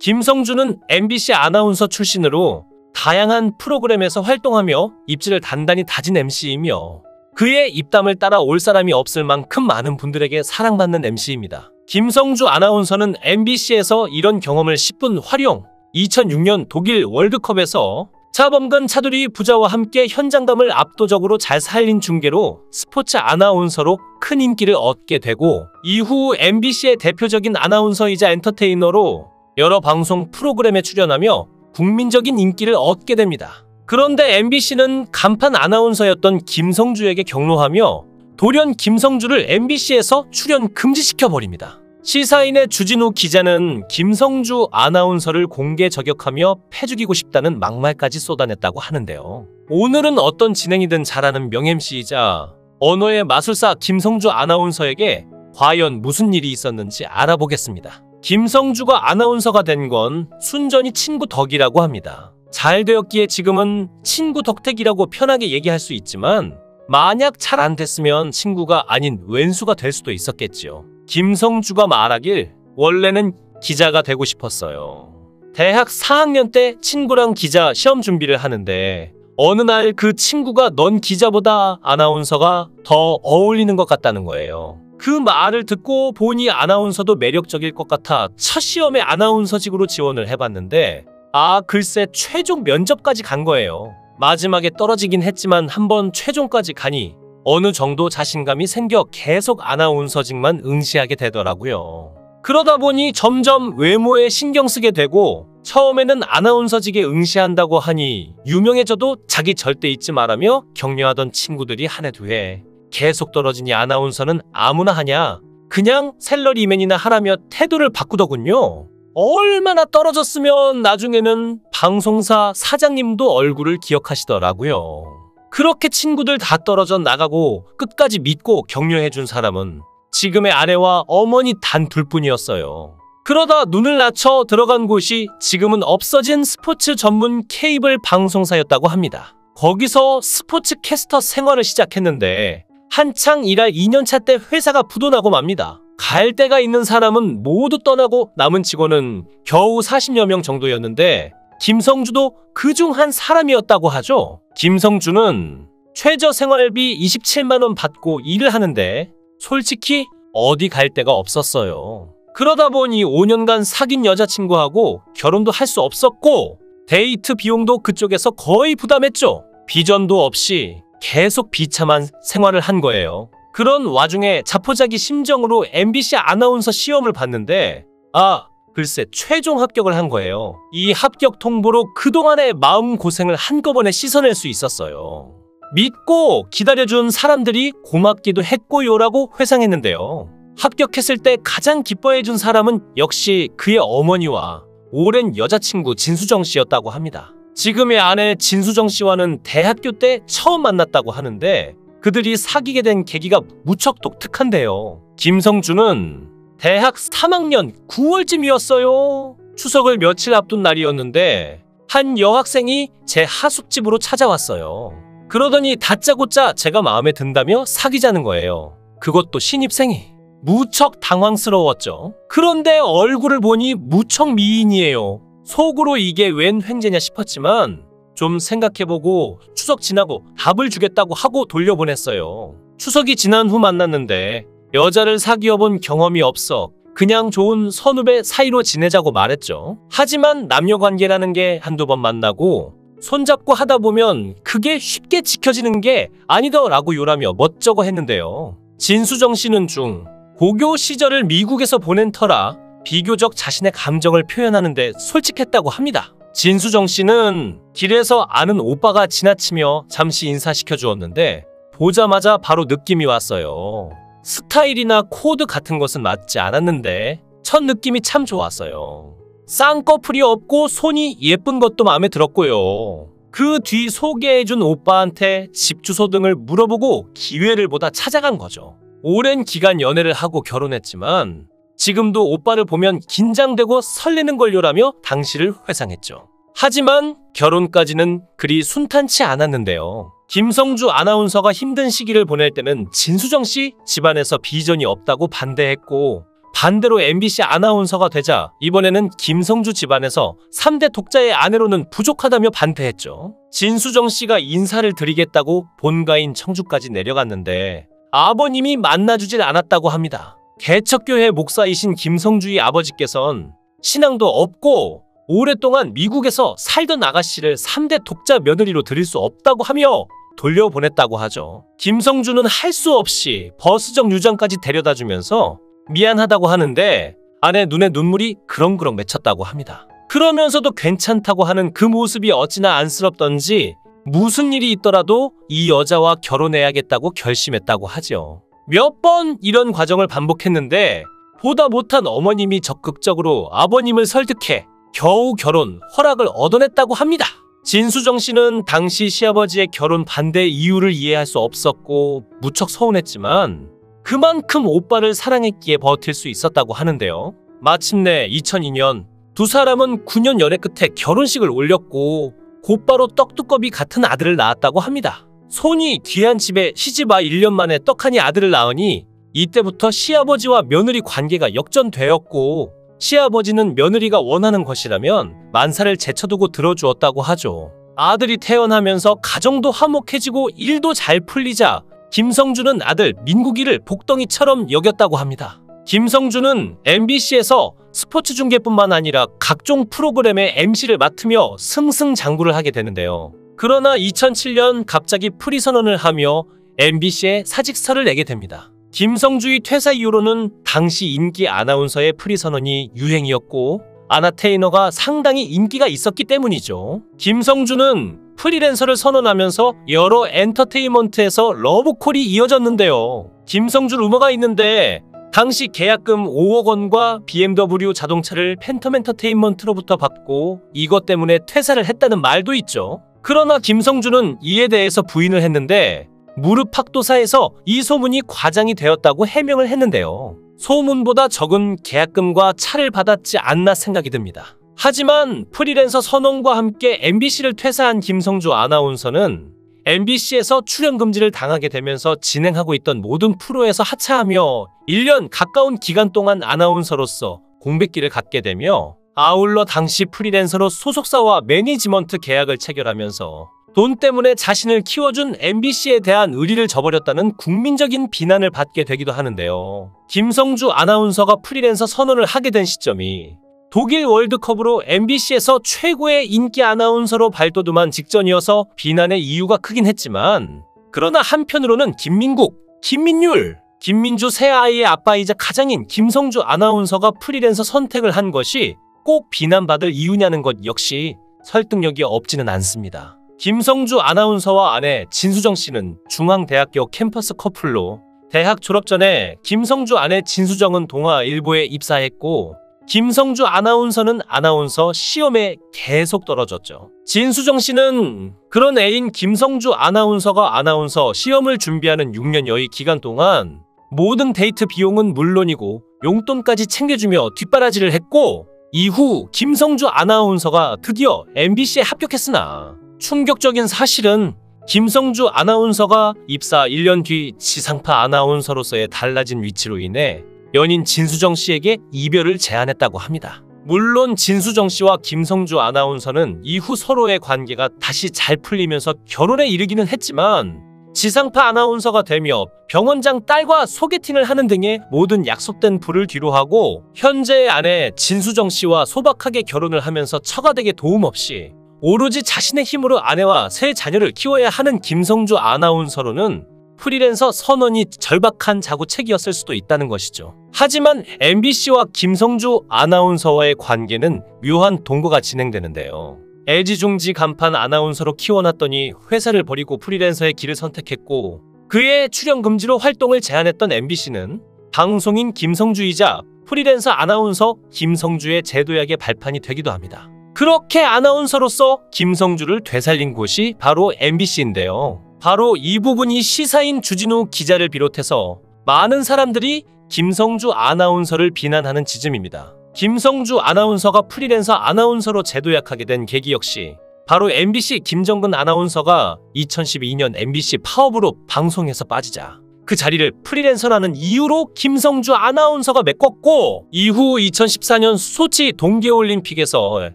김성주는 MBC 아나운서 출신으로 다양한 프로그램에서 활동하며 입지를 단단히 다진 MC이며 그의 입담을 따라 올 사람이 없을 만큼 많은 분들에게 사랑받는 MC입니다. 김성주 아나운서는 MBC에서 이런 경험을 10분 활용 2006년 독일 월드컵에서 차범근 차두리 부자와 함께 현장감을 압도적으로 잘 살린 중계로 스포츠 아나운서로 큰 인기를 얻게 되고 이후 MBC의 대표적인 아나운서이자 엔터테이너로 여러 방송 프로그램에 출연하며 국민적인 인기를 얻게 됩니다. 그런데 MBC는 간판 아나운서였던 김성주에게 경로하며 돌연 김성주를 MBC에서 출연 금지시켜 버립니다. 시사인의 주진우 기자는 김성주 아나운서를 공개 저격하며 패죽이고 싶다는 막말까지 쏟아냈다고 하는데요. 오늘은 어떤 진행이든 잘하는 명-MC이자 언어의 마술사 김성주 아나운서에게 과연 무슨 일이 있었는지 알아보겠습니다. 김성주가 아나운서가 된 건 순전히 친구 덕이라고 합니다. 잘 되었기에 지금은 친구 덕택이라고 편하게 얘기할 수 있지만 만약 잘 안 됐으면 친구가 아닌 왼수가 될 수도 있었겠지요. 김성주가 말하길 원래는 기자가 되고 싶었어요. 대학 4학년 때 친구랑 기자 시험 준비를 하는데 어느 날 그 친구가 넌 기자보다 아나운서가 더 어울리는 것 같다는 거예요. 그 말을 듣고 보니 아나운서도 매력적일 것 같아 첫 시험에 아나운서직으로 지원을 해봤는데 아 글쎄 최종 면접까지 간 거예요. 마지막에 떨어지긴 했지만 한번 최종까지 가니 어느 정도 자신감이 생겨 계속 아나운서직만 응시하게 되더라고요. 그러다 보니 점점 외모에 신경 쓰게 되고 처음에는 아나운서직에 응시한다고 하니 유명해져도 자기 절대 잊지 말라며 격려하던 친구들이 한 해 두 해 계속 떨어지니 아나운서는 아무나 하냐 그냥 샐러리맨이나 하라며 태도를 바꾸더군요. 얼마나 떨어졌으면 나중에는 방송사 사장님도 얼굴을 기억하시더라고요. 그렇게 친구들 다 떨어져 나가고 끝까지 믿고 격려해준 사람은 지금의 아내와 어머니 단 둘뿐이었어요. 그러다 눈을 낮춰 들어간 곳이 지금은 없어진 스포츠 전문 케이블 방송사였다고 합니다. 거기서 스포츠 캐스터 생활을 시작했는데 한창 일할 2년차 때 회사가 부도나고 맙니다. 갈 데가 있는 사람은 모두 떠나고 남은 직원은 겨우 40여 명 정도였는데 김성주도 그중 한 사람이었다고 하죠. 김성주는 최저 생활비 27만 원 받고 일을 하는데 솔직히 어디 갈 데가 없었어요. 그러다 보니 5년간 사귄 여자친구하고 결혼도 할 수 없었고 데이트 비용도 그쪽에서 거의 부담했죠. 비전도 없이 계속 비참한 생활을 한 거예요. 그런 와중에 자포자기 심정으로 MBC 아나운서 시험을 봤는데 아 글쎄 최종 합격을 한 거예요. 이 합격 통보로 그동안의 마음고생을 한꺼번에 씻어낼 수 있었어요. 믿고 기다려준 사람들이 고맙기도 했고요라고 회상했는데요. 합격했을 때 가장 기뻐해 준 사람은 역시 그의 어머니와 오랜 여자친구 진수정 씨였다고 합니다. 지금의 아내 진수정 씨와는 대학교 때 처음 만났다고 하는데 그들이 사귀게 된 계기가 무척 독특한데요. 김성주는 대학 3학년 9월쯤이었어요. 추석을 며칠 앞둔 날이었는데 한 여학생이 제 하숙집으로 찾아왔어요. 그러더니 다짜고짜 제가 마음에 든다며 사귀자는 거예요. 그것도 신입생이. 무척 당황스러웠죠. 그런데 얼굴을 보니 무척 미인이에요. 속으로 이게 웬 횡재냐 싶었지만 좀 생각해보고 추석 지나고 답을 주겠다고 하고 돌려보냈어요. 추석이 지난 후 만났는데 여자를 사귀어본 경험이 없어 그냥 좋은 선후배 사이로 지내자고 말했죠. 하지만 남녀 관계라는 게 한두 번 만나고 손잡고 하다 보면 그게 쉽게 지켜지는 게 아니더라고 요라며 멋쩍어 했는데요. 진수정 씨는 중 고교 시절을 미국에서 보낸 터라 비교적 자신의 감정을 표현하는데 솔직했다고 합니다. 진수정 씨는 길에서 아는 오빠가 지나치며 잠시 인사시켜 주었는데 보자마자 바로 느낌이 왔어요. 스타일이나 코드 같은 것은 맞지 않았는데 첫 느낌이 참 좋았어요. 쌍꺼풀이 없고 손이 예쁜 것도 마음에 들었고요. 그 뒤 소개해준 오빠한테 집 주소 등을 물어보고 기회를 보다 찾아간 거죠. 오랜 기간 연애를 하고 결혼했지만 지금도 오빠를 보면 긴장되고 설레는 걸요라며 당시를 회상했죠. 하지만 결혼까지는 그리 순탄치 않았는데요. 김성주 아나운서가 힘든 시기를 보낼 때는 진수정 씨 집안에서 비전이 없다고 반대했고 반대로 MBC 아나운서가 되자 이번에는 김성주 집안에서 3대 독자의 아내로는 부족하다며 반대했죠. 진수정 씨가 인사를 드리겠다고 본가인 청주까지 내려갔는데 아버님이 만나주질 않았다고 합니다. 개척교회 목사이신 김성주의 아버지께선 신앙도 없고 오랫동안 미국에서 살던 아가씨를 3대 독자 며느리로 드릴 수 없다고 하며 돌려보냈다고 하죠. 김성주는 할 수 없이 버스정 유장까지 데려다 주면서 미안하다고 하는데 아내 눈에 눈물이 그렁그렁 맺혔다고 합니다. 그러면서도 괜찮다고 하는 그 모습이 어찌나 안쓰럽던지 무슨 일이 있더라도 이 여자와 결혼해야겠다고 결심했다고 하죠. 몇 번 이런 과정을 반복했는데 보다 못한 어머님이 적극적으로 아버님을 설득해 겨우 결혼 허락을 얻어냈다고 합니다. 진수정 씨는 당시 시아버지의 결혼 반대 이유를 이해할 수 없었고 무척 서운했지만 그만큼 오빠를 사랑했기에 버틸 수 있었다고 하는데요. 마침내 2002년 두 사람은 9년 연애 끝에 결혼식을 올렸고 곧바로 떡두꺼비 같은 아들을 낳았다고 합니다. 손이 귀한 집에 시집와 1년 만에 떡하니 아들을 낳으니 이때부터 시아버지와 며느리 관계가 역전되었고 시아버지는 며느리가 원하는 것이라면 만사를 제쳐두고 들어주었다고 하죠. 아들이 태어나면서 가정도 화목해지고 일도 잘 풀리자 김성주는 아들 민국이를 복덩이처럼 여겼다고 합니다. 김성주는 MBC에서 스포츠 중계뿐만 아니라 각종 프로그램의 MC를 맡으며 승승장구를 하게 되는데요. 그러나 2007년 갑자기 프리 선언을 하며 MBC에 사직서를 내게 됩니다. 김성주의 퇴사 이후로는 당시 인기 아나운서의 프리 선언이 유행이었고 아나테이너가 상당히 인기가 있었기 때문이죠. 김성주는 프리랜서를 선언하면서 여러 엔터테인먼트에서 러브콜이 이어졌는데요. 김성주 루머가 있는데 당시 계약금 5억 원과 BMW 자동차를 팬텀 엔터테인먼트로부터 받고 이것 때문에 퇴사를 했다는 말도 있죠. 그러나 김성주는 이에 대해서 부인을 했는데 무릎팍도사에서 이 소문이 과장이 되었다고 해명을 했는데요. 소문보다 적은 계약금과 차를 받았지 않나 생각이 듭니다. 하지만 프리랜서 선언과 함께 MBC를 퇴사한 김성주 아나운서는 MBC에서 출연 금지를 당하게 되면서 진행하고 있던 모든 프로에서 하차하며 1년 가까운 기간 동안 아나운서로서 공백기를 갖게 되며 아울러 당시 프리랜서로 소속사와 매니지먼트 계약을 체결하면서 돈 때문에 자신을 키워준 MBC에 대한 의리를 저버렸다는 국민적인 비난을 받게 되기도 하는데요. 김성주 아나운서가 프리랜서 선언을 하게 된 시점이 독일 월드컵으로 MBC에서 최고의 인기 아나운서로 발돋움한 직전이어서 비난의 이유가 크긴 했지만 그러나 한편으로는 김민국, 김민율, 김민주 새 아이의 아빠이자 가장인 김성주 아나운서가 프리랜서 선택을 한 것이 꼭 비난받을 이유냐는 것 역시 설득력이 없지는 않습니다. 김성주 아나운서와 아내 진수정 씨는 중앙대학교 캠퍼스 커플로 대학 졸업 전에 김성주 아내 진수정은 동아일보에 입사했고 김성주 아나운서는 아나운서 시험에 계속 떨어졌죠. 진수정 씨는 그런 애인 김성주 아나운서가 아나운서 시험을 준비하는 6년여의 기간 동안 모든 데이트 비용은 물론이고 용돈까지 챙겨주며 뒷바라지를 했고 이후 김성주 아나운서가 드디어 MBC에 합격했으나 충격적인 사실은 김성주 아나운서가 입사 1년 뒤 지상파 아나운서로서의 달라진 위치로 인해 연인 진수정 씨에게 이별을 제안했다고 합니다. 물론 진수정 씨와 김성주 아나운서는 이후 서로의 관계가 다시 잘 풀리면서 결혼에 이르기는 했지만 지상파 아나운서가 되며 병원장 딸과 소개팅을 하는 등의 모든 약속된 불을 뒤로하고 현재의 아내 진수정 씨와 소박하게 결혼을 하면서 처가댁의 도움 없이 오로지 자신의 힘으로 아내와 세 자녀를 키워야 하는 김성주 아나운서로는 프리랜서 선언이 절박한 자구책이었을 수도 있다는 것이죠. 하지만 MBC와 김성주 아나운서와의 관계는 묘한 동거가 진행되는데요. 애지중지 간판 아나운서로 키워놨더니 회사를 버리고 프리랜서의 길을 선택했고 그의 출연 금지로 활동을 제한했던 MBC는 방송인 김성주이자 프리랜서 아나운서 김성주의 제도약의 발판이 되기도 합니다. 그렇게 아나운서로서 김성주를 되살린 곳이 바로 MBC인데요. 바로 이 부분이 시사인 주진우 기자를 비롯해서 많은 사람들이 김성주 아나운서를 비난하는 지점입니다. 김성주 아나운서가 프리랜서 아나운서로 재도약하게 된 계기 역시 바로 MBC 김정근 아나운서가 2012년 MBC 파업으로 방송에서 빠지자 그 자리를 프리랜서라는 이유로 김성주 아나운서가 메꿨고 이후 2014년 소치 동계올림픽에서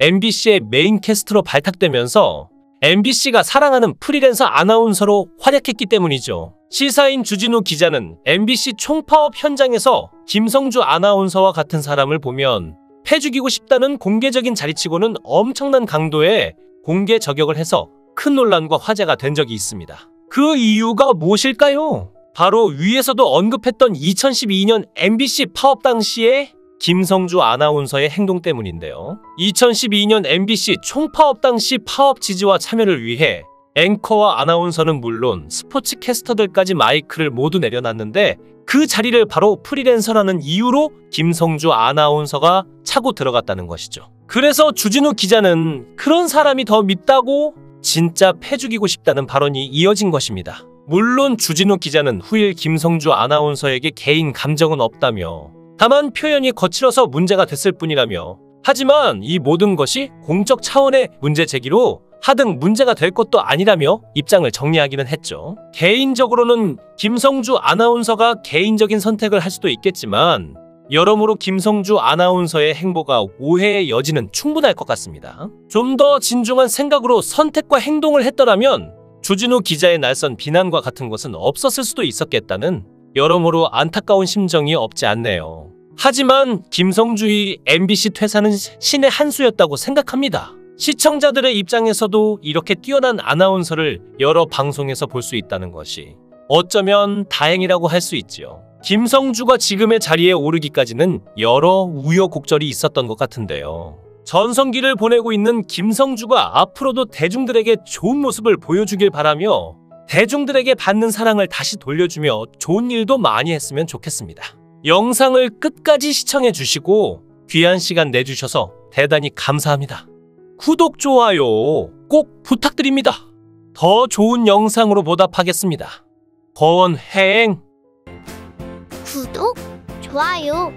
MBC의 메인 캐스터로 발탁되면서 MBC가 사랑하는 프리랜서 아나운서로 활약했기 때문이죠. 시사인 주진우 기자는 MBC 총파업 현장에서 김성주 아나운서와 같은 사람을 보면 패 죽이고 싶다는 공개적인 자리치고는 엄청난 강도의 공개 저격을 해서 큰 논란과 화제가 된 적이 있습니다. 그 이유가 무엇일까요? 바로 위에서도 언급했던 2012년 MBC 파업 당시에 김성주 아나운서의 행동 때문인데요. 2012년 MBC 총파업 당시 파업 지지와 참여를 위해 앵커와 아나운서는 물론 스포츠 캐스터들까지 마이크를 모두 내려놨는데 그 자리를 바로 프리랜서라는 이유로 김성주 아나운서가 차고 들어갔다는 것이죠. 그래서 주진우 기자는 그런 사람이 더 밉다고 진짜 패 죽이고 싶다는 발언이 이어진 것입니다. 물론 주진우 기자는 후일 김성주 아나운서에게 개인 감정은 없다며 다만 표현이 거칠어서 문제가 됐을 뿐이라며 하지만 이 모든 것이 공적 차원의 문제 제기로 하등 문제가 될 것도 아니라며 입장을 정리하기는 했죠. 개인적으로는 김성주 아나운서가 개인적인 선택을 할 수도 있겠지만 여러모로 김성주 아나운서의 행보가 오해의 여지는 충분할 것 같습니다. 좀 더 진중한 생각으로 선택과 행동을 했더라면 주진우 기자의 날선 비난과 같은 것은 없었을 수도 있었겠다는 여러모로 안타까운 심정이 없지 않네요. 하지만 김성주의 MBC 퇴사는 신의 한 수였다고 생각합니다. 시청자들의 입장에서도 이렇게 뛰어난 아나운서를 여러 방송에서 볼 수 있다는 것이 어쩌면 다행이라고 할 수 있지요. 김성주가 지금의 자리에 오르기까지는 여러 우여곡절이 있었던 것 같은데요. 전성기를 보내고 있는 김성주가 앞으로도 대중들에게 좋은 모습을 보여주길 바라며 대중들에게 받는 사랑을 다시 돌려주며 좋은 일도 많이 했으면 좋겠습니다. 영상을 끝까지 시청해 주시고 귀한 시간 내주셔서 대단히 감사합니다. 구독, 좋아요 꼭 부탁드립니다. 더 좋은 영상으로 보답하겠습니다. 거원 해행 구독, 좋아요